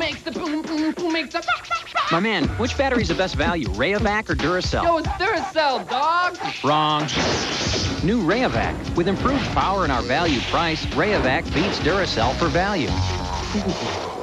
makes the boom, boom, who makes the... My man, which battery is the best value, Rayovac or Duracell? Yo, it's Duracell, dog. Wrong. New Rayovac. With improved power and our value price, Rayovac beats Duracell for value.